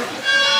あ!